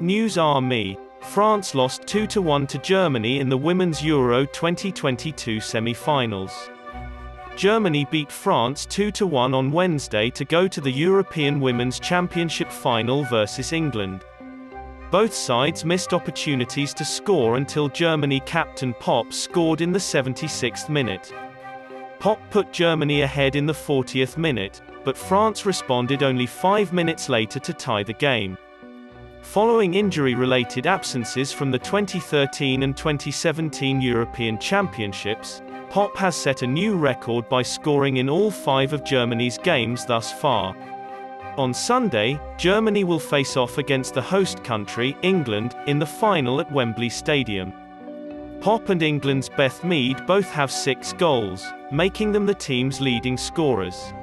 NewsRme. France lost 2-1 to Germany in the Women's Euro 2022 semi-finals. Germany beat France 2-1 on Wednesday to go to the European Women's Championship final versus England. Both sides missed opportunities to score until Germany captain Popp scored in the 76th minute. Popp put Germany ahead in the 40th minute, but France responded only five minutes later to tie the game. Following injury-related absences from the 2013 and 2017 European Championships, Popp has set a new record by scoring in all five of Germany's games thus far. On Sunday, Germany will face off against the host country, England, in the final at Wembley Stadium. Popp and England's Beth Mead both have six goals, making them the team's leading scorers.